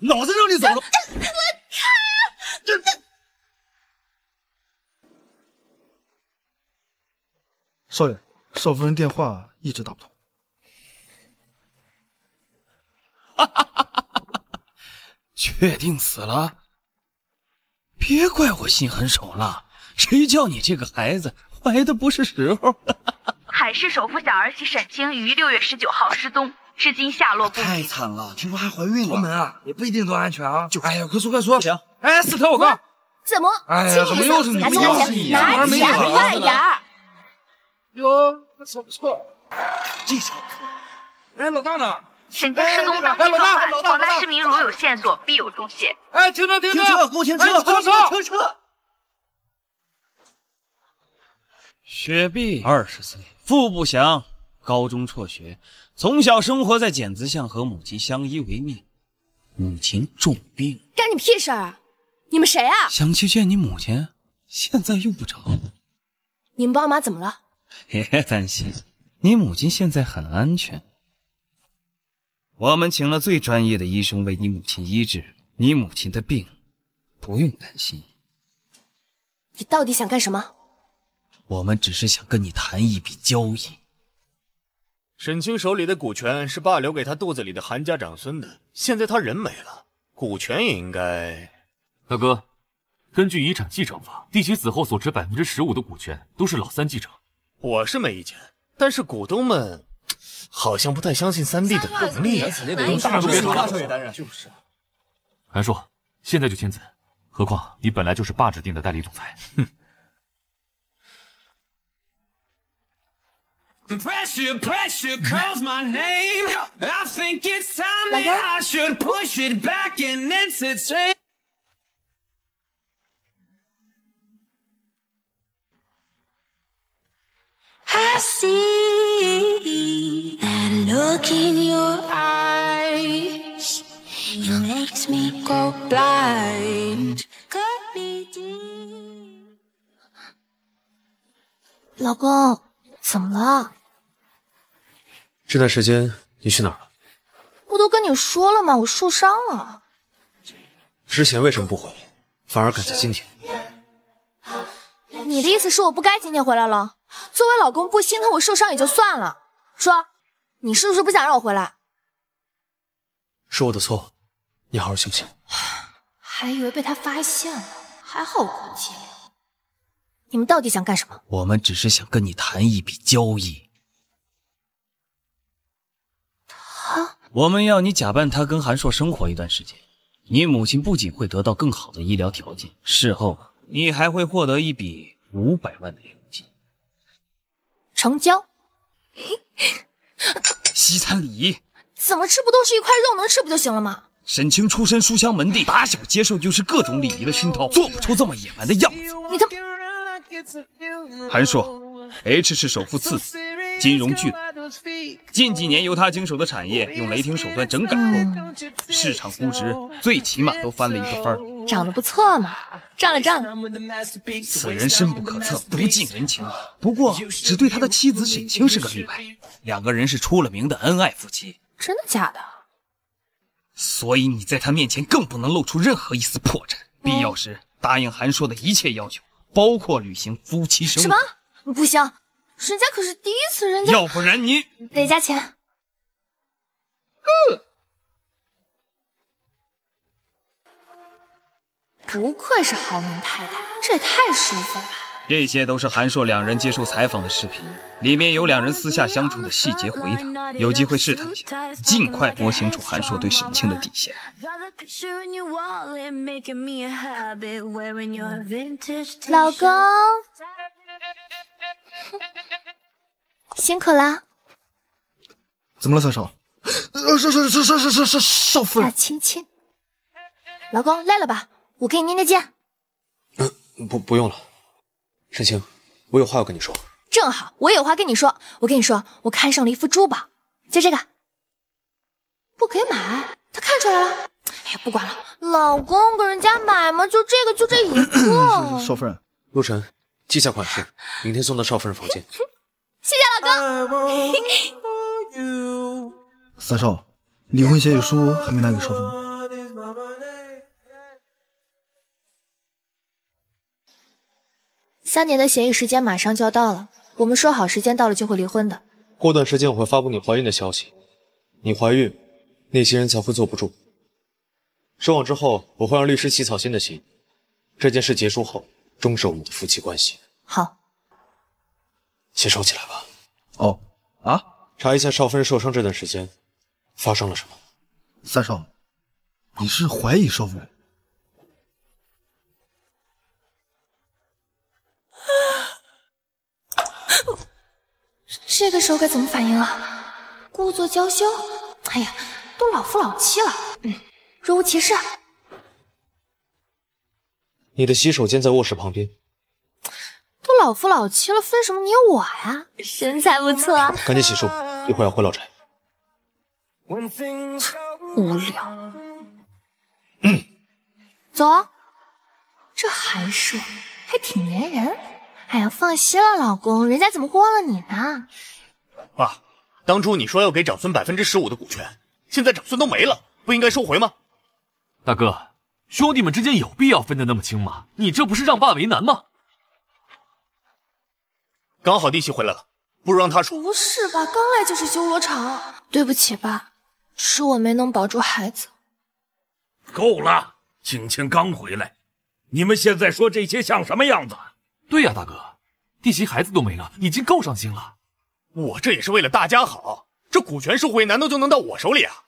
老子让你走了！少爷，少夫人电话一直打不通。哈哈哈哈哈！确定死了？别怪我心狠手辣，谁叫你这个孩子怀的不是时候？海市首富小儿媳沈清于六月十九号失踪，至今下落不明。太惨了，听说还怀孕了。出门啊，也不一定都安全啊。就哎呀，快说快说。行。哎，四头我告。怎么？哎呀，怎么又是你？又是你？拿钱快点儿。哟，不错不错。记仇。哎，老大呢？沈清失踪当天报案，广大市民如有线索，必有重谢。哎，停车停车！停车！给我停车！停车！停车！雪碧，二十岁，父不详，高中辍学，从小生活在剪子巷，和母亲相依为命。母亲重病，干你屁事啊！你们谁啊？想去见你母亲，现在用不着。你们爸妈怎么了？别担心，你母亲现在很安全。我们请了最专业的医生为你母亲医治，你母亲的病不用担心。你到底想干什么？我们只是想跟你谈一笔交易。沈清手里的股权是爸留给他肚子里的韩家长孙的，现在他人没了，股权也应该……大哥，根据遗产继承法，弟媳死后所持百分之十五的股权都是老三继承。我是没意见，但是股东们……好像不太相信三弟的能力，大少爷大少爷担任就是。韩硕，现在就签字。何况你本来就是爸指定的代理总裁。哼。Pressure, pressure calls my name. I think it's time that. I should push it back and entertain. I see that look in your eyes. It makes me go blind. Cut me deep. 怎么了？这段时间你去哪儿了？不都跟你说了吗？我受伤了。之前为什么不回来，反而赶在今天？你的意思是我不该今天回来了？作为老公不心疼我受伤也就算了，说，你是不是不想让我回来？是我的错，你好好休息。还以为被他发现了，还好我过节。你们到底想干什么？我们只是想跟你谈一笔交易。他？我们要你假扮他跟韩硕生活一段时间，你母亲不仅会得到更好的医疗条件，事后你还会获得一笔五百万的佣金。成交，西餐礼仪怎么吃不都是一块肉，能吃不就行了吗？沈清出身书香门第，打小接受就是各种礼仪的熏陶，做不出这么野蛮的样子。你他，韩硕，H 是首富次子，金融巨鳄。近几年由他经手的产业，用雷霆手段整改后，市场估值最起码都翻了一个番。长得不错嘛，占了占了。此人深不可测，不近人情。不过只对他的妻子沈清是个例外，两个人是出了名的恩爱夫妻。真的假的？所以你在他面前更不能露出任何一丝破绽，必要时答应韩硕的一切要求，包括履行夫妻生活。什么？不行。人家可是第一次，人家要不然你得加钱。不愧是豪门太太，这也太舒服了吧！这些都是韩硕两人接受采访的视频，里面有两人私下相处的细节。回答，有机会试探一下，尽快摸清楚韩硕对沈清的底线。老公，辛苦啦。怎么了，三少？少少少少少少少少夫人。亲亲。老公累了吧？我给你捏捏肩。不，不用了。沈清，我有话要跟你说。正好，我有话跟你说。我跟你说，我看上了一副珠宝，就这个。不给买？他看出来了。哎呀，不管了。老公，给人家买嘛，就这个，就这一个。少夫人，陆晨，记下款式，明天送到少夫人房间。谢谢老公。三少，离婚协议书还没拿给少夫人。三年的协议时间马上就要到了，我们说好时间到了就会离婚的。过段时间我会发布你怀孕的消息，你怀孕，那些人才会坐不住。收网之后，我会让律师起草新的协议。这件事结束后，终止我们的夫妻关系。好，先收起来吧。哦，啊，查一下少夫人受伤这段时间发生了什么。三少，你是怀疑少夫个时候该怎么反应啊？故作娇羞？哎呀，都老夫老妻了，嗯，若无其事。你的洗手间在卧室旁边。都老夫老妻了，分什么你我呀？身材不错，赶紧洗漱，一会儿要回老宅。无聊。嗯，走。啊这寒舍还挺粘人。哎呀，放心了，老公，人家怎么会忘了你呢？爸，当初你说要给长孙百分之十五的股权，现在长孙都没了，不应该收回吗？大哥，兄弟们之间有必要分得那么清吗？你这不是让爸为难吗？刚好弟媳回来了，不如让她说。不是吧？刚来就是修罗场。对不起爸，是我没能保住孩子。够了，景清刚回来，你们现在说这些像什么样子？对呀，大哥，弟媳孩子都没了，已经够伤心了。我这也是为了大家好，这股权收回难道就能到我手里啊？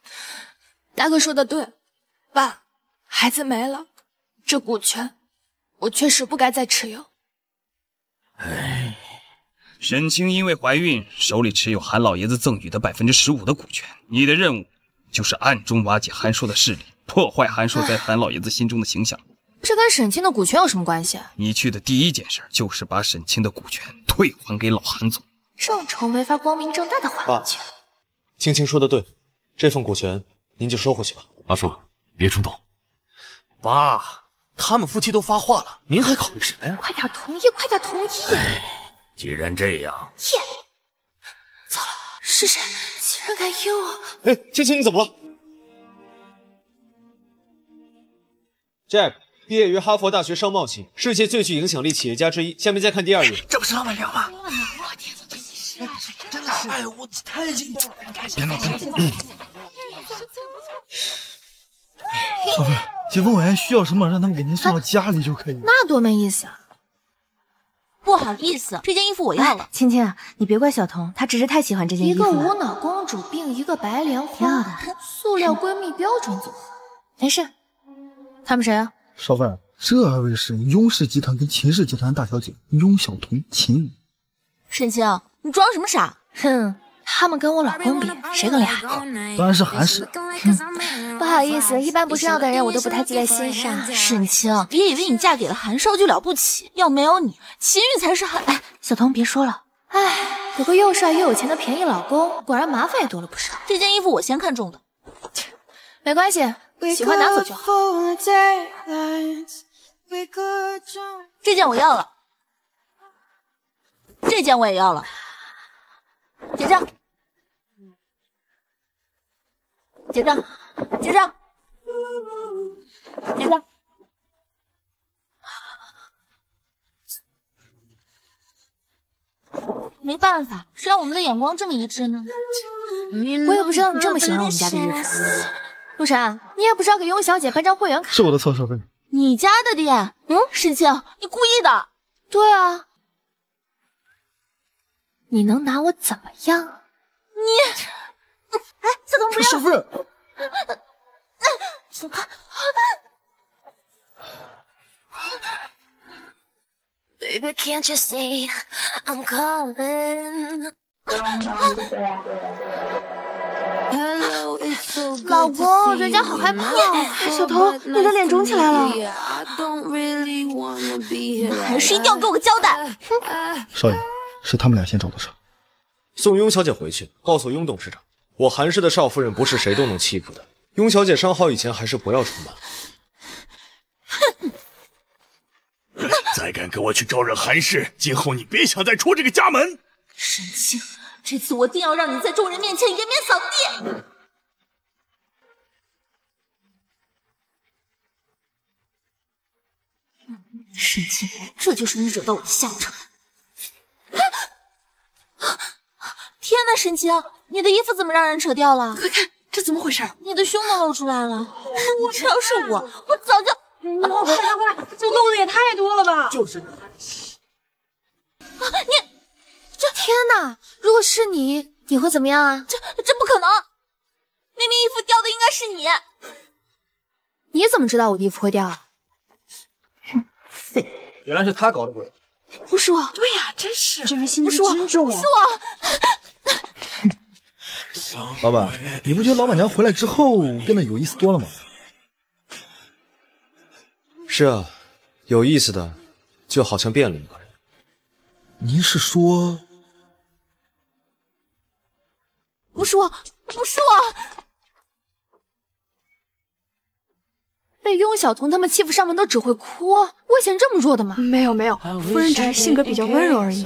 大哥说的对，爸，孩子没了，这股权我确实不该再持有。唉。沈清因为怀孕，手里持有韩老爷子赠予的百分之十五的股权。你的任务就是暗中瓦解韩硕的势力，破坏韩硕在韩老爷子心中的形象。这跟沈清的股权有什么关系？你去的第一件事就是把沈清的股权退还给老韩总。正愁没法光明正大的还回去。青青说的对，这份股权您就收回去吧。阿叔，别冲动。爸，他们夫妻都发话了，您还考虑什么呀？快点同意，快点同意。既然这样，耶！糟了，是谁？竟然敢阴我！哎，青青，你怎么了？Jack 毕业于哈佛大学商贸系，世界最具影响力企业家之一。下面再看第二页，这不是老板娘吗？真的是，哎呦，我太激动了！别闹，别闹。少夫人，结婚晚宴需要什么，让他们给您送到家里就可以。那多没意思啊！不好意思，这件衣服我要了。青青，你别怪小童，她只是太喜欢这件衣服了。一个无脑公主病，一个白莲花，塑料闺蜜标准组合。没事，他们谁啊？少夫人，这二位是雍氏集团跟秦氏集团大小姐雍小童、秦羽。沈清，你装什么傻？哼，他们跟我老公比，谁更厉害？当然是韩氏。不好意思，一般不重要的人我都不太记在心上。沈清，别以为你嫁给了韩少就了不起，要没有你，秦玉才是韩。哎，小童别说了。哎，有个又帅又有钱的便宜老公，果然麻烦也多了不少。这件衣服我先看中的，没关系，喜欢拿走就好。这件我要了，这件我也要了，结账。结账，结账，结账。没办法，谁让我们的眼光这么一致呢？我也不知道你这么喜欢我们家的日子。陆晨，你也不知道给雍小姐办张会员卡。是我的错，少芬。你家的店？嗯，沈清，你故意的。对啊。你能拿我怎么样？你。哎，小童不要！少夫人，走开！Baby can't you see I'm calling？老公，人家好害怕。小童，你的脸肿起来了。还是一定要给我个交代。少爷，是他们俩先找的茬。送雍小姐回去，告诉雍董事长。我韩氏的少夫人不是谁都能欺负的。雍小姐伤好以前，还是不要出门。哼！再敢跟我去招惹韩氏，今后你别想再出这个家门。沈清，这次我定要让你在众人面前颜面扫地。沈清，这就是你惹到我的下场。天呐，沈清，你的衣服怎么让人扯掉了？快看，这怎么回事？你的胸都露出来了。要是我，我早就 快快快，这露的也太多了吧！就是你，啊你这天哪！如果是你，你会怎么样啊？这这不可能！明明衣服掉的应该是你，你怎么知道我的衣服会掉啊？废！原来是他搞的鬼。不是我。对呀，真是，这人心机真重。不是我。老板，你不觉得老板娘回来之后变得有意思多了吗？是啊，有意思的，就好像变了一个人。您是说？不是我，不是我。被雍小彤他们欺负上门都只会哭，我以前这么弱的吗？没有没有，夫人只是性格比较温柔而已。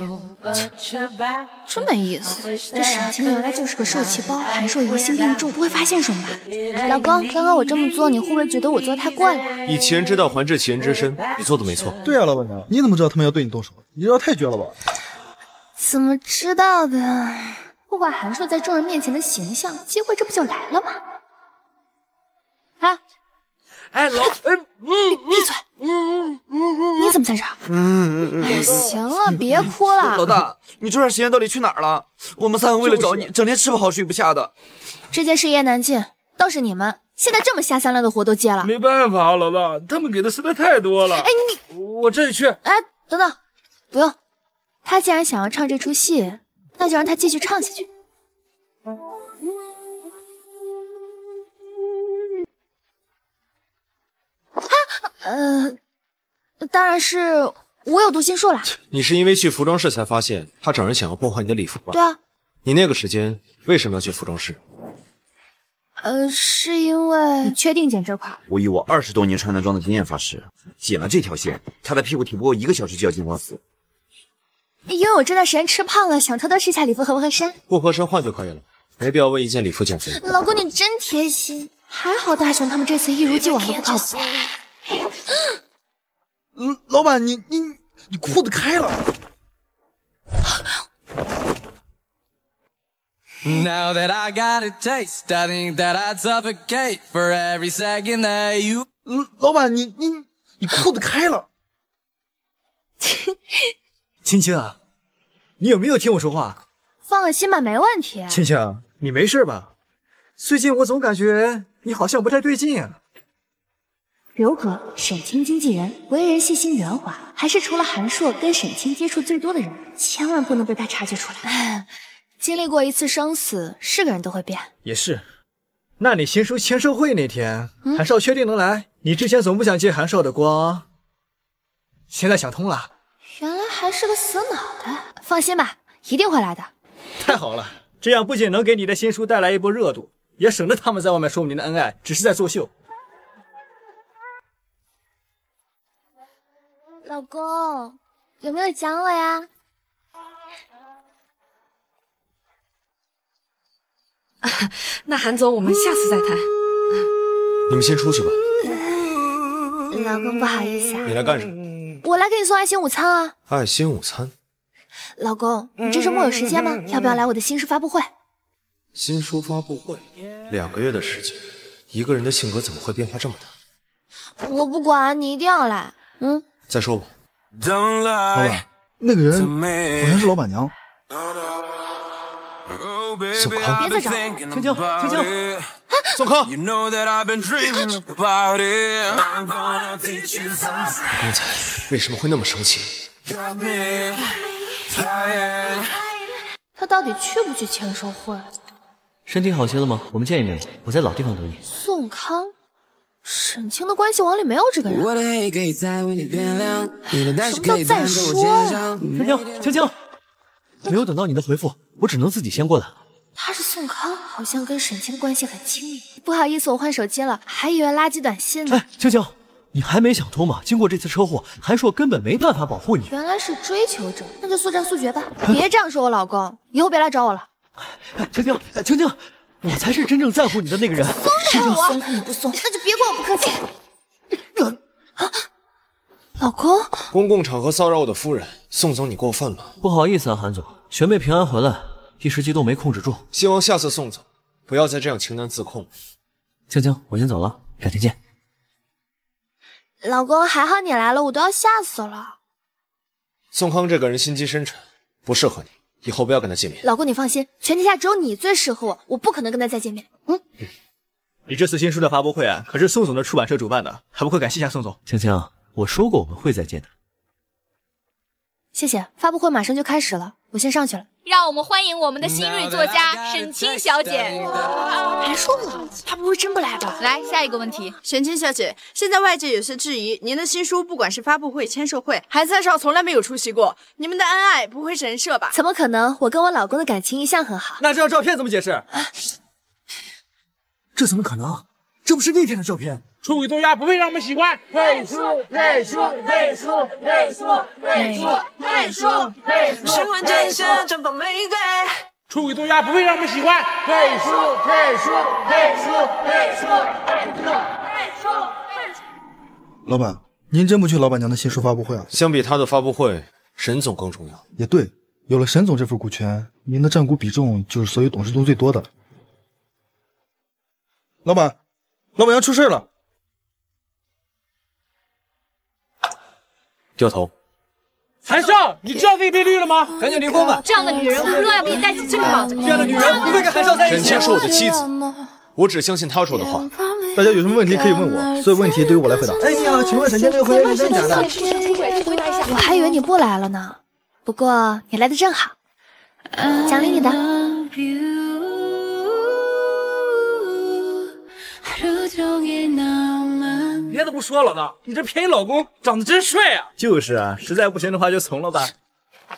真没意思，这沈清原来就是个受气包。韩硕疑心病重，不会发现什么吧？老公，刚刚我这么做，你会不会觉得我做的太过了？以其人之道还治其人之身，你做的没错。对啊，老板娘，你怎么知道他们要对你动手？你这太绝了吧？怎么知道的？破坏韩硕在众人面前的形象，机会这不就来了吗？啊！哎，老，哎，闭闭嘴！嗯嗯嗯，你怎么在这儿？嗯嗯嗯。行了，别哭了。老大，你这段时间到底去哪儿了？我们三个为了找你，整天吃不好睡不下的。这件事一言难尽，倒是你们现在这么下三滥的活都接了。没办法，老大，他们给的实在太多了。哎，你，我这就去。哎，等等，不用。他既然想要唱这出戏，那就让他继续唱下去。呃，当然是我有读心术了。你是因为去服装室才发现他找人想要破坏你的礼服吧？对啊。你那个时间为什么要去服装室？呃，是因为你确定剪这块？我以我二十多年穿男装的经验发誓，剪了这条线，他的屁股挺不过一个小时就要进公司。因为我这段时间吃胖了，想偷偷试一下礼服合不合身。不合身换就可以了，没必要为一件礼服减肥。老公，你真贴心。还好大雄他们这次一如既往的不靠谱。嗯，老板，你你你裤子开了。嗯，老板，你你你裤子开了。青青啊，你有没有听我说话？放个心吧，没问题。青青，你没事吧？最近我总感觉你好像不太对劲啊。柔和，沈清经纪人，为人细心圆滑，还是除了韩硕跟沈清接触最多的人，千万不能被他察觉出来。经历过一次生死，是个人都会变。也是，那你新书签售会那天，韩少确定能来？你之前总不想借韩少的光，现在想通了。原来还是个死脑袋。放心吧，一定会来的。太好了，这样不仅能给你的新书带来一波热度，也省得他们在外面说我们的恩爱只是在作秀。老公，有没有想我呀？那韩总，我们下次再谈。你们先出去吧。老公，不好意思啊。你来干什么？我来给你送爱心午餐啊。爱心午餐。老公，你这周末有时间吗？要不要来我的新书发布会？新书发布会，两个月的时间，一个人的性格怎么会变化这么大？我不管，你一定要来。嗯。再说吧，老板，那个人好像是老板娘。宋康，别再找，青青，青青，宋康。刚才为什么会那么生气？他到底去不去签售会？身体好些了吗？我们见一面吧，我在老地方等你。宋康。沈清的关系网里没有这个人。什么叫再说呀？青青，青青，没有等到你的回复，我只能自己先过来了。他是宋康，好像跟沈清关系很亲密。不好意思，我换手机了，还以为垃圾短信呢。哎，青青，你还没想通吗？经过这次车祸，韩硕根本没办法保护你。原来是追求者，那就速战速决吧。别这样说我老公，以后别来找我了。青青，青青。我才是真正在乎你的那个人。松松开你不松，那就别怪我不客气。老公，公共场合骚扰我的夫人，宋总你过分了。不好意思啊，韩总，学妹平安回来，一时激动没控制住。希望下次宋总不要再这样情难自控。青青，我先走了，改天见。老公，还好你来了，我都要吓死了。宋康这个人心机深沉，不适合你，以后不要跟他见面。老公，你放心，全天下只有你最适合我，我不可能跟他再见面。嗯。你这次新书的发布会啊，可是宋总的出版社主办的，还不快感谢一下宋总？青青，我说过我们会再见的。谢谢，发布会马上就开始了，我先上去了。让我们欢迎我们的新锐作家沈清小姐。还说呢，她不会真不来吧？来，下一个问题，沈清小姐，现在外界有些质疑您的新书，不管是发布会、签售会，韩三少从来没有出席过，你们的恩爱不会是人设吧？怎么可能？我跟我老公的感情一向很好。那这张照片怎么解释？这怎么可能？这不是那天的照片。出轨豆芽不会让我们喜欢。背书，背书，背书，背书，背书，背书，背书。身患真相，绽放玫瑰。出轨豆芽不会让我们喜欢。背书，背书，背书，背书，背书，背书，背书。老板，您真不去老板娘的新书发布会啊？相比他的发布会，沈总更重要。也对，有了沈总这份股权，您的占股比重就是所有董事中最多的。老板，老板娘出事了。掉头。韩少，你知道自己被绿了吗？赶紧离婚吧！这样的女人无论要给你带起这个帽子，这样的女人不会跟韩少在一起。沈清是我的妻子，我只相信她说的话。大家有什么问题可以问我，所有问题都由我来回答。哎，你好，请问沈清这个婚约是真假的？我还以为你不来了呢，不过你来的正好，奖励你的。别的不说，老大，你这便宜老公长得真帅啊！就是啊，实在不行的话就从了吧。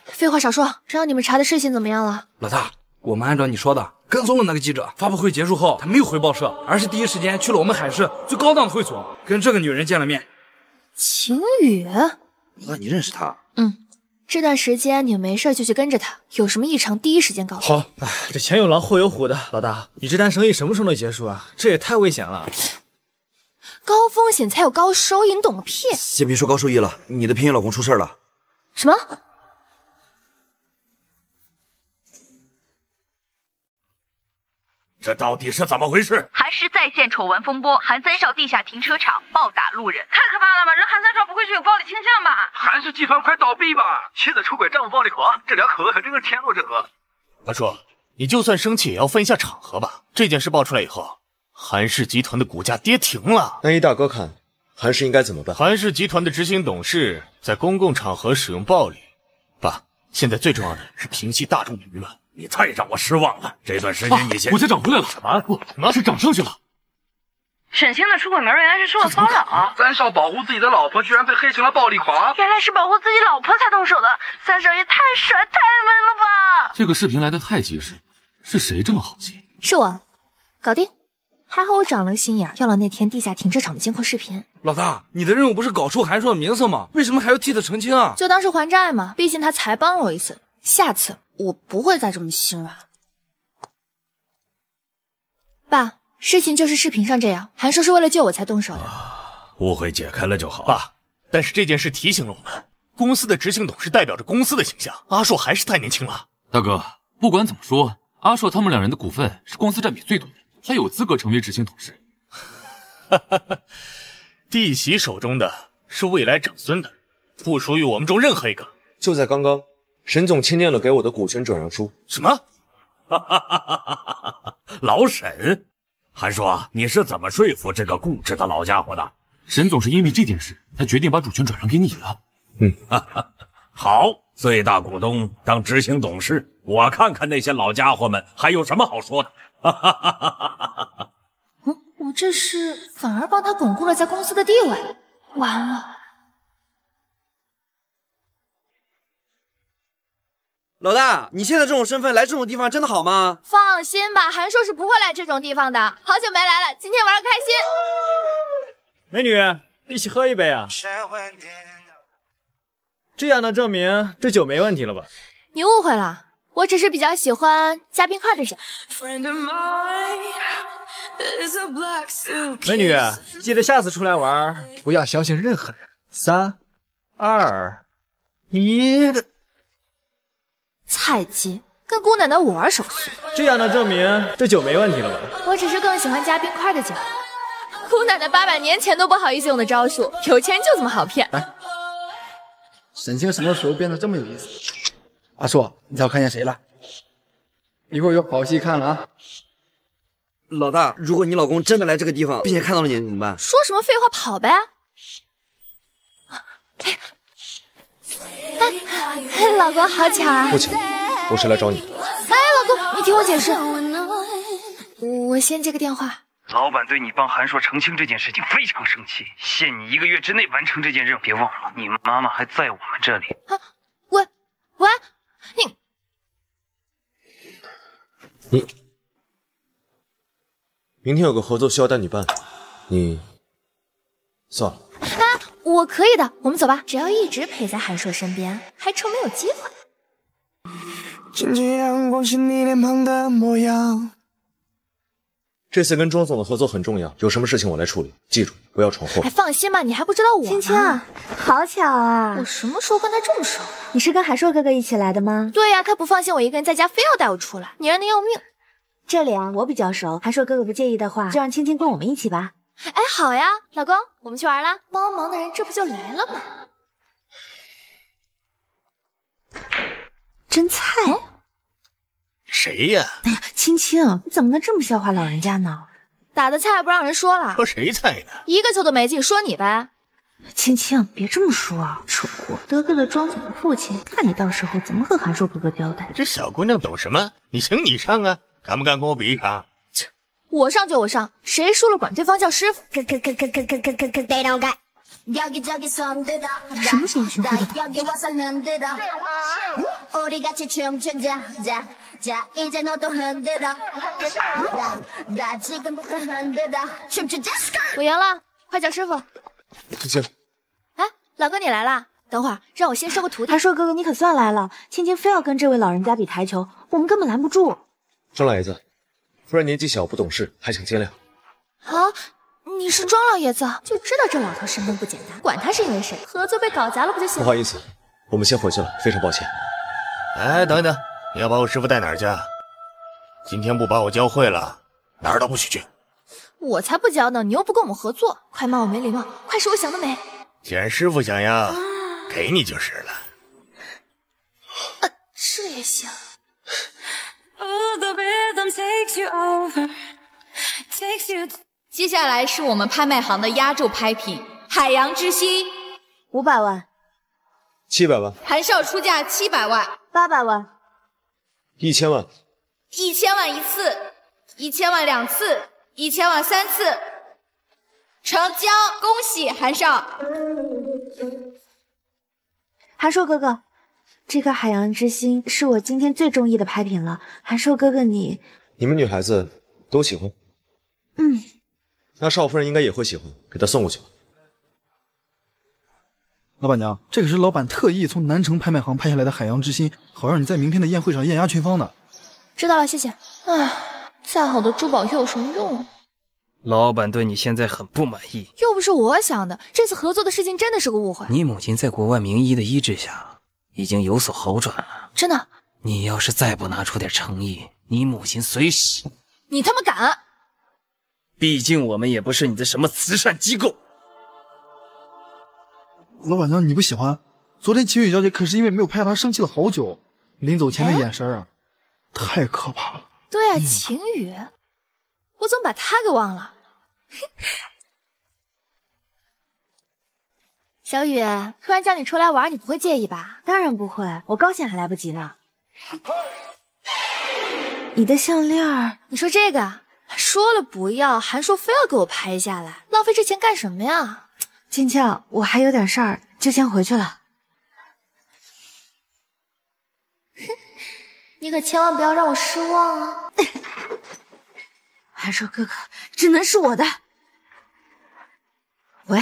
废话少说，知道你们查的事情怎么样了？老大，我们按照你说的跟踪了那个记者。发布会结束后，他没有回报社，而是第一时间去了我们海市最高档的会所，跟这个女人见了面。秦宇，老大，你认识他？嗯，这段时间你没事就去跟着他，有什么异常第一时间告诉我。好，哎，这前有狼后有虎的，老大，你这单生意什么时候能结束啊？这也太危险了。高风险才有高收益，你懂个屁！先别说高收益了，你的便宜老公出事了。什么？这到底是怎么回事？韩氏再现丑闻风波，韩三少地下停车场暴打路人，太可怕了吧！人韩三少不会是有暴力倾向吧？韩氏集团快倒闭吧！妻子出轨，丈夫暴力狂，这两口子可真是天作之合。韩叔，你就算生气也要分一下场合吧。这件事爆出来以后，韩氏集团的股价跌停了。那依大哥看，韩氏应该怎么办？韩氏集团的执行董事在公共场合使用暴力，爸，现在最重要的是平息大众的舆论。你太让我失望了。这段时间你先……股价涨回来了。什么？不，什么是涨上去了？沈清的出轨门原来是受了骚扰。三少保护自己的老婆，居然被黑成了暴力狂。原来是保护自己老婆才动手的。三少爷太帅太美了吧！这个视频来的太及时，是谁这么好心？是我，搞定。还好我长了个心眼，要了那天地下停车场的监控视频。老大，你的任务不是搞出韩硕的名声吗？为什么还要替他澄清啊？就当是还债嘛，毕竟他才帮了我一次，下次我不会再这么心软。爸，事情就是视频上这样，韩硕是为了救我才动手的。误会解开了就好。爸，但是这件事提醒了我们，公司的执行董事代表着公司的形象，阿硕还是太年轻了。大哥，不管怎么说，阿硕他们两人的股份是公司占比最多的。他有资格成为执行董事。哈 弟媳手中的是未来长孙的，不属于我们中任何一个。就在刚刚，沈总签订了给我的股权转让书。什么？哈 老沈，韩硕，你是怎么说服这个固执的老家伙的？沈总是因为这件事才决定把主权转让给你了。嗯，好，最大股东当执行董事，我看看那些老家伙们还有什么好说的。哈哈哈哈哈哈！嗯，我这是反而帮他巩固了在公司的地位。完了，老大，你现在这种身份来这种地方真的好吗？放心吧，韩硕是不会来这种地方的。好久没来了，今天玩的开心。美女，一起喝一杯啊！这样能证明这酒没问题了吧？你误会了。我只是比较喜欢加冰块的酒。美女，记得下次出来玩不要相信任何人。三二一，菜鸡，跟姑奶奶我玩手速。这样能证明这酒没问题了吧？我只是更喜欢加冰块的酒。姑奶奶八百年前都不好意思用的招数，有钱就这么好骗。来，沈清什么时候变得这么有意思？阿硕，你猜我看见谁了？一会儿有好戏看了啊！老大，如果你老公真的来这个地方，并且看到了你，怎么办？说什么废话，跑呗！哎，老公，好巧啊！不巧，我是来找你的。哎，老公，你听我解释。我先接个电话。老板对你帮韩硕澄清这件事情非常生气，限你一个月之内完成这件任务。别忘了，你妈妈还在我们这里。啊，喂，喂，你你，明天有个合作需要带你办，你算了。啊，我可以的，我们走吧。只要一直陪在韩硕身边，还愁没有机会？渐渐阳光是你脸庞的模样。这次跟庄总的合作很重要，有什么事情我来处理，记住不要闯祸。哎，放心吧，你还不知道我。青青，好巧啊！我什么时候跟他这么熟？你是跟韩硕哥哥一起来的吗？对呀，他不放心我一个人在家，非要带我出来，黏的要命。这里啊，我比较熟，韩硕哥哥不介意的话，就让青青跟我们一起吧。哎，好呀，老公，我们去玩啦！帮忙的人这不就来了吗？真菜。谁呀？哎呀，青青，你怎么能这么笑话老人家呢？打的菜不让人说了，说谁菜呢？一个球都没进，说你呗。青青，别这么说啊，蠢货，得罪了庄总的父亲，看你到时候怎么和韩硕哥哥交代。这小姑娘懂什么？你行你上啊，敢不敢跟我比一场？切，我上就我上，谁输了管对方叫师傅。什么时候学会的？我赢了，快叫师傅。青青，哎，老哥你来了？等会儿让我先收个徒弟。韩硕哥哥你可算来了，青青非要跟这位老人家比台球，我们根本拦不住。庄老爷子，夫人年纪小不懂事，还请见谅。啊，你是庄老爷子，就知道这老头身份不简单。管他是因为谁，合作被搞砸了不就行了？不好意思，我们先回去了，非常抱歉。哎，等一等，你要把我师傅带哪儿去？今天不把我教会了，哪儿都不许去。我才不教呢！你又不跟我们合作，快骂我没礼貌！快说我想得美。既然师傅想要，给你就是了。啊，这也行。接下来是我们拍卖行的压轴拍品——海洋之心，五百万，七百万，韩少出价七百万，八百万，一千万，一千万一次，一千万两次。一千万三次，成交！恭喜韩少。韩硕哥哥，这个海洋之心是我今天最中意的拍品了。韩硕哥哥，你你们女孩子都喜欢？嗯，那少夫人应该也会喜欢，给她送过去吧。老板娘，这可是老板特意从南城拍卖行拍下来的海洋之心，好让你在明天的宴会上艳压群芳的。知道了，谢谢。唉。再好的珠宝又有什么用？老板对你现在很不满意。又不是我想的，这次合作的事情真的是个误会。你母亲在国外名医的医治下，已经有所好转了。真的？你要是再不拿出点诚意，你母亲随时……你他妈敢！毕竟我们也不是你的什么慈善机构。老板娘，你不喜欢？昨天秦雨小姐可是因为没有拍下她生气了好久，临走前的眼神啊，太可怕了。对啊，晴雨，我怎么把她给忘了？小雨，突然叫你出来玩，你不会介意吧？当然不会，我高兴还来不及呢。你的项链，你说这个，说了不要，还说非要给我拍下来，浪费这钱干什么呀？青青，我还有点事儿，就先回去了。你可千万不要让我失望啊！韩硕哥哥，只能是我的。喂。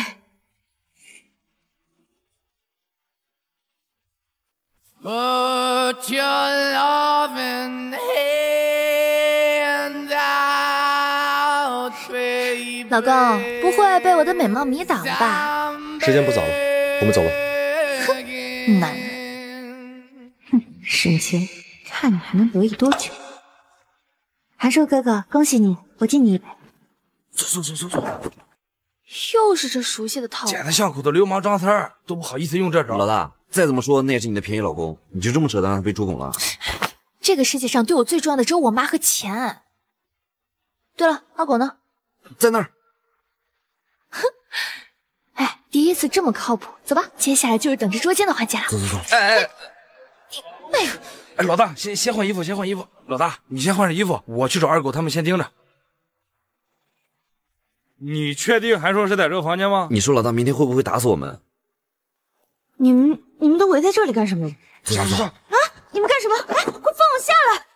老公，不会被我的美貌迷倒了吧？时间不早了，我们走吧。男人，哼，沈清，看你还能得意多久。韩硕哥哥，恭喜你，我敬你一杯。走走走走走。又是这熟悉的套路。捡他巷口的流氓张三儿都不好意思用这招。老大，再怎么说那也是你的便宜老公，你就这么舍得让他被猪拱了？这个世界上对我最重要的只有我妈和钱。对了，二狗呢？在那儿。哼，哎，第一次这么靠谱，走吧，接下来就是等着捉奸的环节了。走走走。哎哎，哎呦，哎，老大，先先换衣服，先换衣服。老大，你先换上衣服，我去找二狗他们先盯着。你确定还说是在这个房间吗？你说老大明天会不会打死我们？你们你们都围在这里干什么？走走走。啊！你们干什么？哎，快放我下来！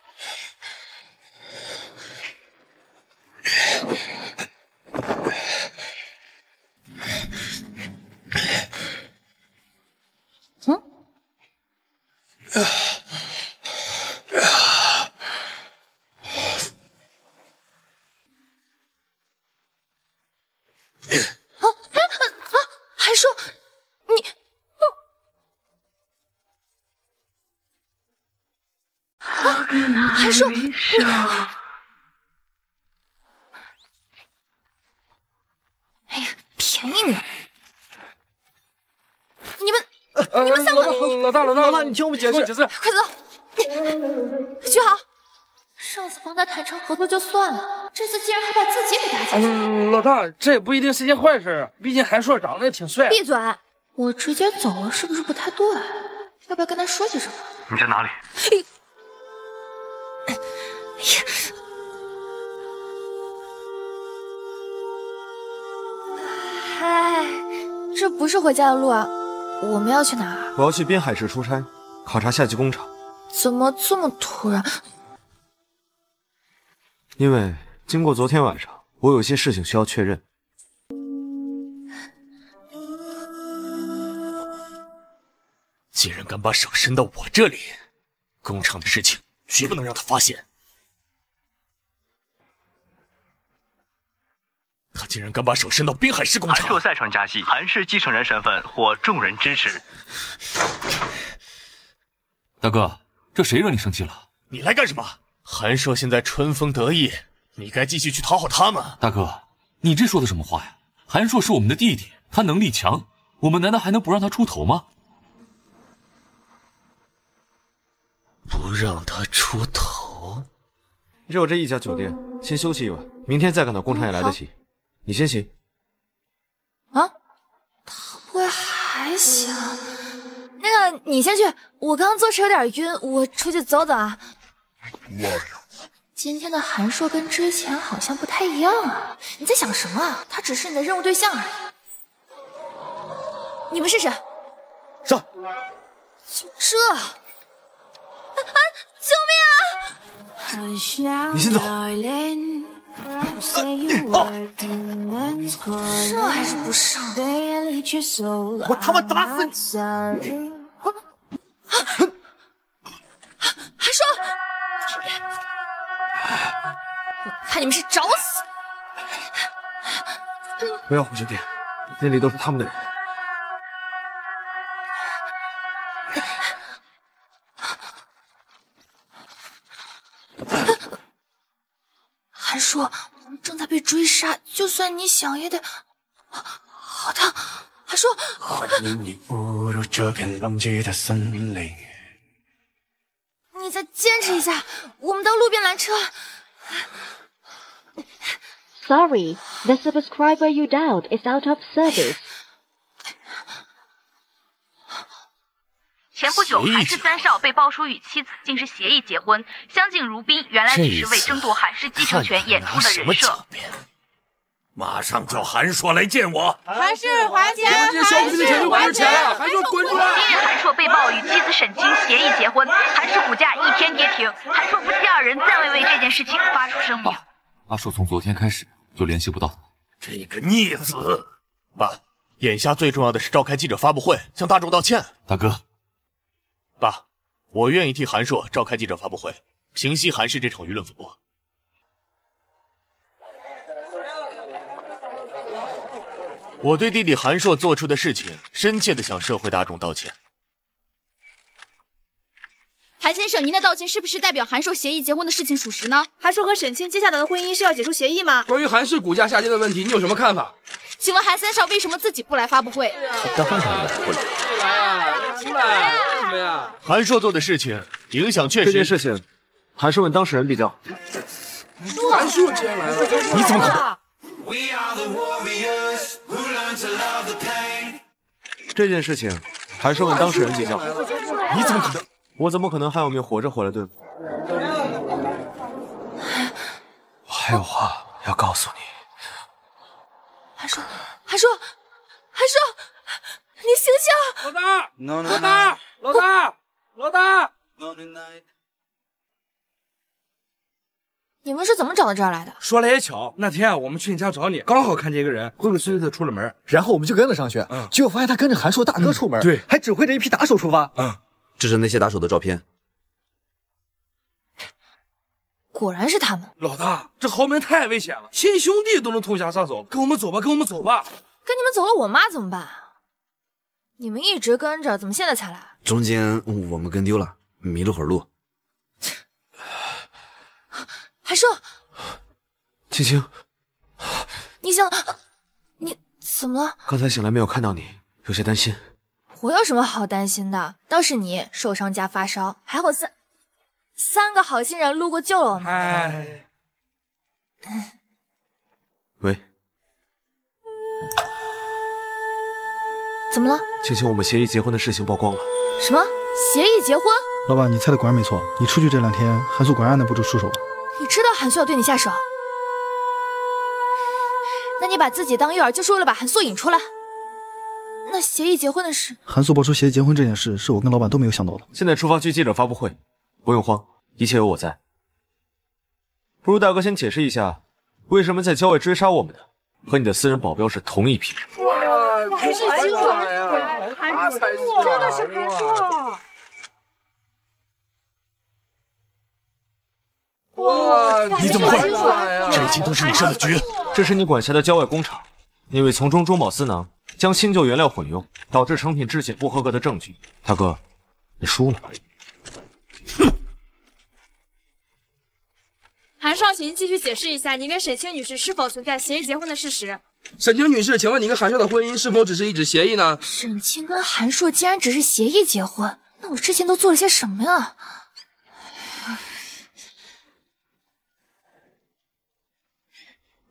嗯。啊啊啊！韩硕，你，啊，韩硕，你，哎呀，便宜你！你们，你们三个，老大，老大，老大，你听我们解释，解释，快走！徐豪，上次帮他谈成合作就算了，这次竟然还把自己给搭进去老大，这也不一定是件坏事，毕竟韩硕长得也挺帅。闭嘴！我直接走了是不是不太对？要不要跟他说些什么？你在哪里？哎呀，嗨，这不是回家的路啊！我们要去哪儿？我要去滨海市出差，考察夏季工厂。怎么这么突然？因为经过昨天晚上，我有些事情需要确认。既然敢把手伸到我这里，工厂的事情绝不能让他发现。他竟然敢把手伸到滨海市工厂！韩硕再传家系，韩氏继承人身份获众人支持。大哥，这谁惹你生气了？你来干什么？韩硕现在春风得意，你该继续去讨好他吗？大哥，你这说的什么话呀？韩硕是我们的弟弟，他能力强，我们难道还能不让他出头吗？不让他出头？只有这一家酒店，先休息一晚，明天再赶到工厂也来得及。你先行。啊？他不会还行？那个，你先去，我刚刚坐车有点晕，我出去走走啊。今天的韩硕跟之前好像不太一样啊！你在想什么啊？他只是你的任务对象而已。你们试试？上。就这？啊！救命啊！你先走。这还是不上？我他妈打死你！还说，我看你们是找死！不要，胡兄弟，那里都是他们的人。我们正在被追杀，就算你想也得……好的，森林。你再坚持一下，我们到路边拦车。Sorry, the subscriber you dialed is out of service. 前不久，韩氏三少被爆出与妻子竟是协议结婚，相敬如宾，原来只是为争夺韩氏继承权演出的人设。马上叫韩硕来见我。韩氏还钱，韩氏还钱，韩硕滚出来！今日韩硕被曝与妻子沈清协议结婚，韩氏股价一天跌停，韩硕夫妻二人暂未为这件事情发出声明。阿硕从昨天开始就联系不到他，这个逆子！爸，眼下最重要的是召开记者发布会，向大众道歉。大哥，爸，我愿意替韩硕召开记者发布会，平息韩氏这场舆论风波。我对弟弟韩硕做出的事情，深切的向社会大众道歉。韩先生，您的道歉是不是代表韩硕协议结婚的事情属实呢？韩硕和沈清接下来的婚姻是要解除协议吗？关于韩氏股价下跌的问题，你有什么看法？请问韩三少为什么自己不来发布会？但韩少来不来，出来，为什么呀？韩硕做的事情影响确实。这件事情，还是问当事人比较。韩硕竟然来了，你怎么可能？这件事情，还是问当事人比较。你怎么可能？我怎么可能还有命活着回来，对吗？我还有话要告诉你。韩硕，韩硕，韩硕，你醒醒！老大，老大，老大，老大！你们是怎么找到这儿来的？说来也巧，那天啊，我们去你家找你，刚好看见一个人鬼鬼祟祟的出了门，然后我们就跟了上去，嗯，结果发现他跟着韩硕大哥出门，对，还指挥着一批打手出发，嗯。这是那些打手的照片，果然是他们。老大，这豪门太危险了，亲兄弟都能痛下杀手。跟我们走吧，跟我们走吧。跟你们走了，我妈怎么办？你们一直跟着，怎么现在才来？中间我们跟丢了，迷了会儿路。还说，青青，你醒了？你怎么了？刚才醒来没有看到你，有些担心。我有什么好担心的？倒是你受伤加发烧，还好三三个好心人路过救了我们。哎，喂，怎么了？青青，我们协议结婚的事情曝光了。什么协议结婚？老板，你猜的果然没错。你出去这两天，韩素果然按捺不住出手了。你知道韩素要对你下手？那你把自己当诱饵，就是为了把韩素引出来？那协议结婚的事，韩素爆出协议结婚这件事，是我跟老板都没有想到的。现在出发去记者发布会，不用慌，一切有我在。不如大哥先解释一下，为什么在郊外追杀我们的，和你的私人保镖是同一批人？哇，还是韩硕韩硕，真的是韩硕。哇，你怎么会？这一切都是你设的局。这是你管辖的郊外工厂，因为从中中饱私囊。将新旧原料混用，导致成品质检不合格的证据。大哥，你输了。哼！韩少，请继续解释一下，你跟沈清女士是否存在协议结婚的事实？沈清女士，请问你跟韩硕的婚姻是否只是一纸协议呢？沈清跟韩硕既然只是协议结婚，那我之前都做了些什么呀？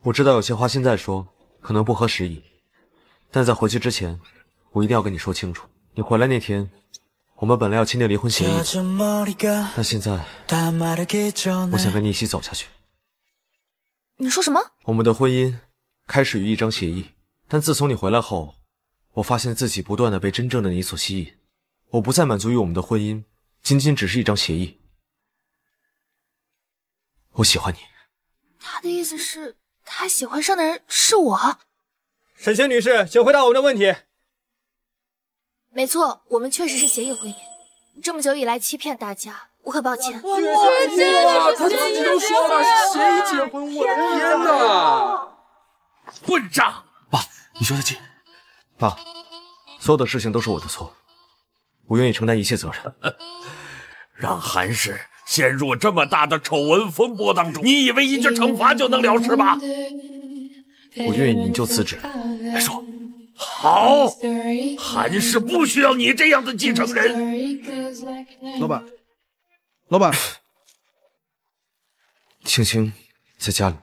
我知道有些话现在说可能不合时宜。但在回去之前，我一定要跟你说清楚。你回来那天，我们本来要签订离婚协议，但现在我想跟你一起走下去。你说什么？我们的婚姻开始于一张协议，但自从你回来后，我发现自己不断的被真正的你所吸引。我不再满足于我们的婚姻仅仅只是一张协议。我喜欢你。他的意思是，他喜欢上的人是我。沈清女士，请回答我们的问题。没错，我们确实是协议婚姻。这么久以来欺骗大家，我很抱歉。姐姐，他自己都说了是协议结婚，我的天哪！混账！爸，你说的对。爸，所有的事情都是我的错，我愿意承担一切责任。让韩氏陷入这么大的丑闻风波当中，你以为一句惩罚就能了事吗？我愿意你就辞职。来说好，韩氏不需要你这样的继承人。老板，老板，青青在家里，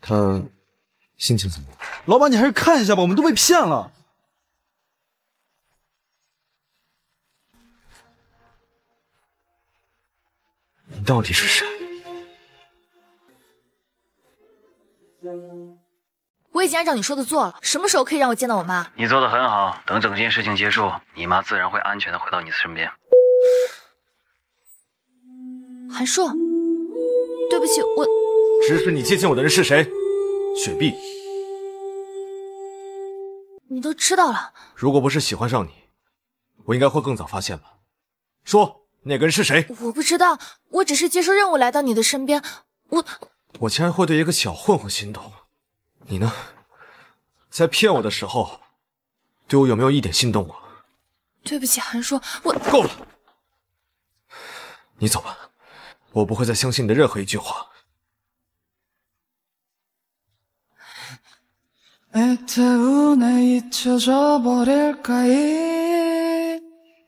她心情怎么样？老板，你还是看一下吧，我们都被骗了。你到底是谁？我已经按照你说的做了，什么时候可以让我见到我妈？你做的很好，等整件事情结束，你妈自然会安全的回到你的身边。韩硕，对不起，我指使你接近我的人是谁？雪碧。你都知道了。如果不是喜欢上你，我应该会更早发现吧？说那个人是谁？我不知道，我只是接受任务来到你的身边。我我竟然会对一个小混混心动。你呢？在骗我的时候，对我有没有一点心动过？对不起，韩硕，我够了。你走吧，我不会再相信你的任何一句话。애태우네 잊혀져 버릴까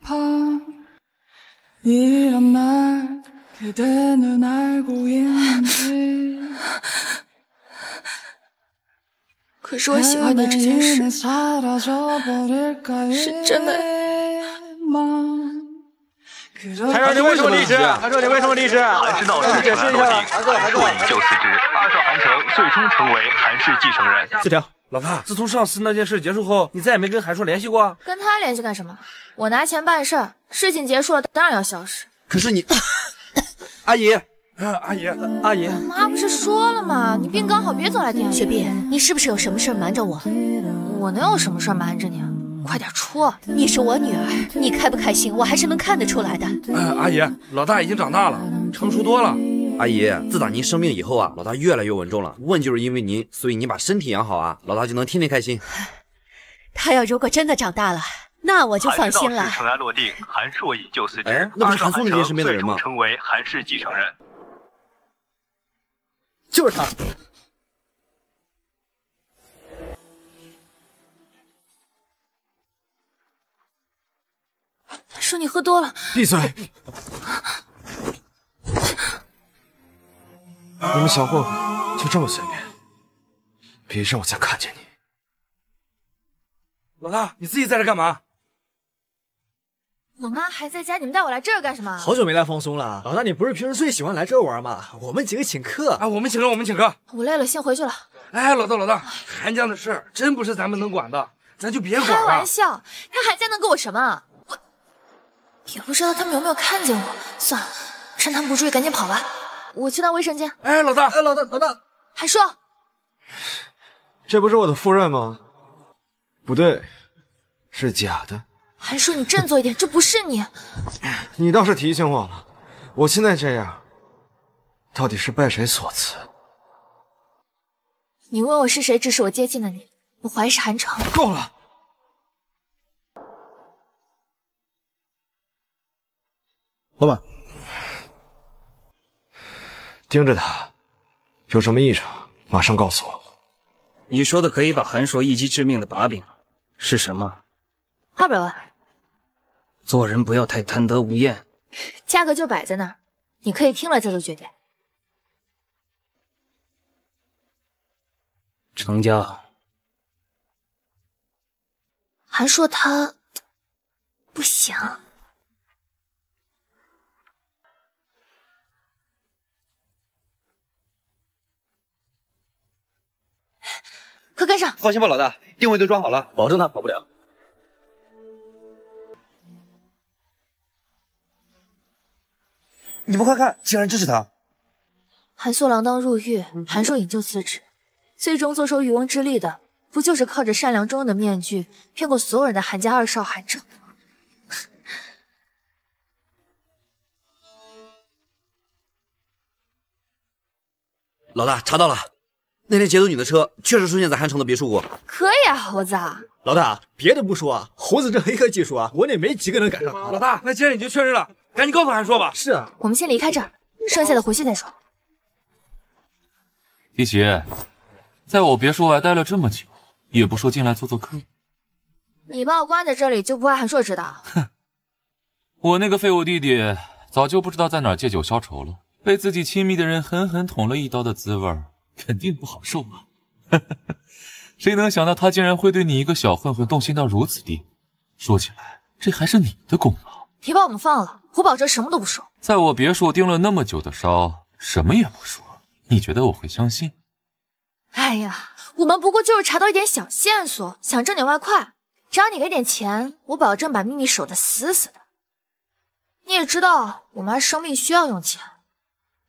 이밤 이런 날 그대는 알고 있는지 可是我喜欢你这件事 해변에 사라져 버릴까 是真的。 还说你为什么离职？还说你为什么离职？韩氏闹事尘埃落定，韩硕引咎辞职，二少韩成最终成为韩氏继承人。字条， 老大，自从上次那件事结束后，你再也没跟韩硕联系过？跟他联系干什么？我拿钱办事儿，事情结束了当然要消失。可是你，阿姨，阿姨，阿姨，妈不是说了吗？你病刚好，别总来店里。雪碧，你是不是有什么事瞒着我？我能有什么事瞒着你？快点说！你是我女儿，你开不开心，我还是能看得出来的。呃，阿姨，老大已经长大了，成熟多了。阿姨，自打您生病以后啊，老大越来越稳重了。问就是因为您，所以您把身体养好啊，老大就能天天开心。他要如果真的长大了，那我就放心了。尘埃落定，韩硕引咎辞职，哎，那不是韩松那边身边的人吗？成为韩氏继承人。就是他。说你喝多了。闭嘴！你们小混混就这么随便？别让我再看见你！老大，你自己在这干嘛？我妈还在家，你们带我来这儿干什么？好久没来放松了。老大，你不是平时最喜欢来这儿玩吗？我们几个请客啊！我们请客，我们请客。我累了，先回去了。哎，老大，老大，韩家的事真不是咱们能管的，咱就别管了。开玩笑，他韩家能给我什么？我也不知道他们有没有看见我。算了，趁他们不注意，赶紧跑吧。我去趟卫生间。哎，老大，哎，老大，老大，韩硕，这不是我的夫人吗？不对，是假的。韩硕你振作一点，这不是你。你倒是提醒我了，我现在这样，到底是拜谁所赐？你问我是谁指使我接近的你？我怀疑是韩城。够了！老板，盯着他，有什么异常，马上告诉我。你说的可以把韩硕一击致命的把柄是什么？二百万。做人不要太贪得无厌，价格就摆在那儿，你可以听了再做决定。成交。韩硕他不行。快跟上！放心吧，老大，定位都装好了，保证他跑不了。你们快看，竟然支持他！韩素锒铛入狱，韩硕引咎辞职，最终坐收渔翁之利的，不就是靠着善良忠的面具骗过所有人的韩家二少韩正？老大查到了，那天劫走你的车确实出现在韩城的别墅过。可以啊，猴子。老大，别的不说啊，猴子这黑客技术啊，国内没几个能赶上。老大，那既然已经确认了，赶紧告诉韩硕吧。是啊，我们先离开这儿，剩下的回去再说。弟媳，在我别墅外待了这么久，也不说进来做做客。你把我关在这里，就不怕韩硕知道？哼，我那个废物弟弟早就不知道在哪儿借酒消愁了，被自己亲密的人狠狠捅了一刀的滋味，肯定不好受啊！谁能想到他竟然会对你一个小混混动心到如此地步？说起来，这还是你的功劳。别把我们放了，我保证什么都不说。在我别墅盯了那么久的梢，什么也不说，你觉得我会相信？哎呀，我们不过就是查到一点小线索，想挣点外快。只要你给点钱，我保证把秘密守得死死的。你也知道，我妈生病需要用钱，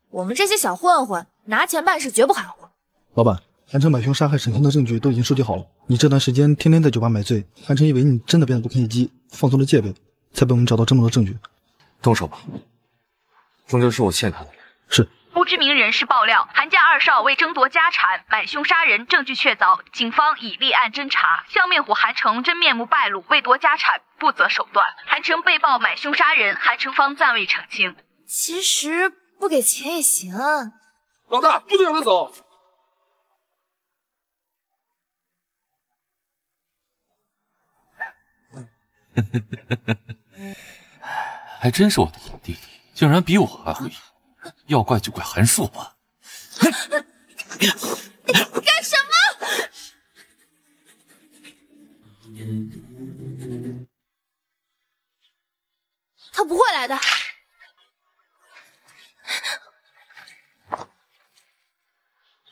我们这些小混混拿钱办事绝不含糊。老板，韩城买凶杀害沈清的证据都已经收集好了。你这段时间天天在酒吧买醉，韩城以为你真的变得不堪一击，放松了戒备，才被我们找到这么多证据。动手吧，终究是我欠他的。是。不知名人士爆料，韩家二少为争夺家产买凶杀人，证据确凿，警方已立案侦查。笑面虎韩城真面目败露，为夺家产不择手段。韩城被曝买凶杀人，韩城方暂未澄清。其实不给钱也行。老大，不能让他走。还真是我的好弟弟，竟然比我还会赢。要怪就怪韩硕吧。干什么？他不会来的。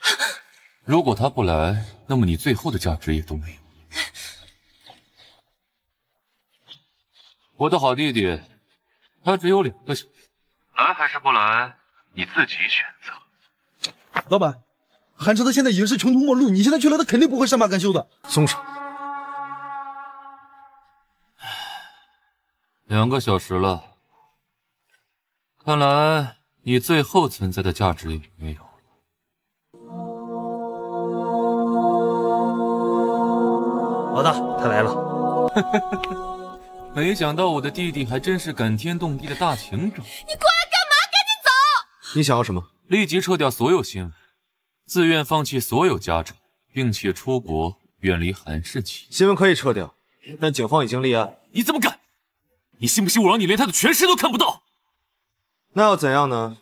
如果他不来，那么你最后的价值也都没有。我的好弟弟，他只有两个选择：来还是不来，你自己选择。老板，韩彻他现在已经是穷途末路，你现在去了，他肯定不会善罢甘休的。松手。两个小时了，看来你最后存在的价值也没有。老大，他来了。没想到我的弟弟还真是感天动地的大情种。你过来干嘛？赶紧走！你想要什么？立即撤掉所有新闻，自愿放弃所有家产，并且出国远离韩氏集团。新闻可以撤掉，但警方已经立案。你怎么敢？你信不信我让你连他的全尸都看不到？那又怎样呢？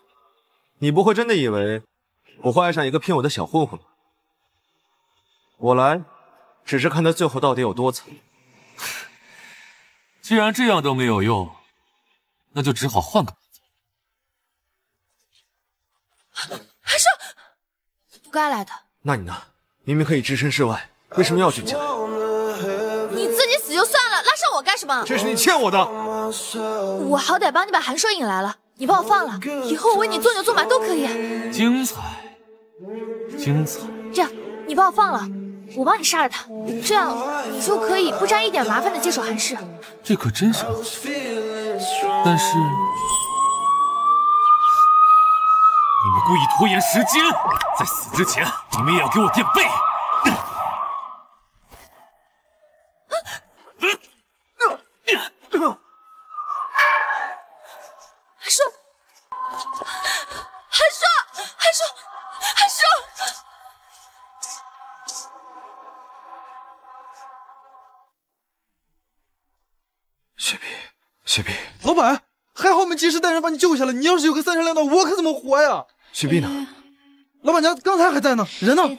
你不会真的以为我会爱上一个骗我的小混混吧？我来。只是看他最后到底有多惨。既然这样都没有用，那就只好换个。韩少，不该来的。那你呢？明明可以置身事外，为什么要卷进来？你自己死就算了，拉上我干什么？这是你欠我的。我好歹帮你把韩硕引来了，你把我放了，以后我为你做牛做马都可以。精彩，精彩。这样，你把我放了。我帮你杀了他，这样你就可以不沾一点麻烦的接手韩氏。这可真是，但是你们故意拖延时间，在死之前，你们也要给我垫背。雪碧，老板，还好我们及时带人把你救下来。你要是有个三长两短，我可怎么活呀？雪碧呢？老板娘刚才还在呢，人呢？哎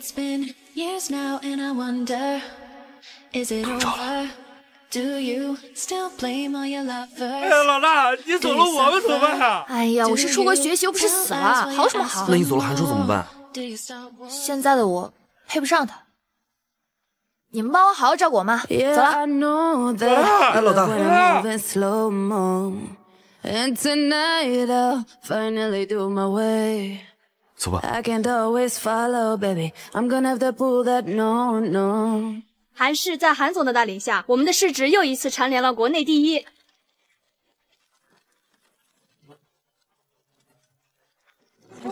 呀，老大，你走了我们怎么办啊？哎呀，我是出国学习，又不是死了，好什么好？那你走了韩叔怎么办？现在的我配不上他。你们帮我好好照顾我妈，走了。哎，老大。走吧。韩氏在韩总的带领下，我们的市值又一次蝉联了国内第一。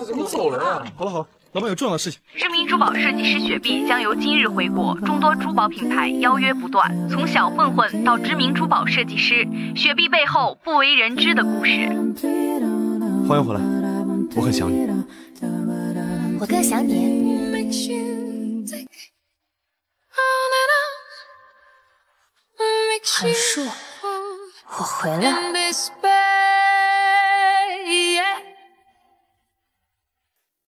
怎么走人啊？好了好了。老板有重要的事情。知名珠宝设计师雪碧将由今日回国，众多珠宝品牌邀约不断。从小混混到知名珠宝设计师，雪碧背后不为人知的故事。欢迎回来，我很想你。我更想你。韩硕，我回来了。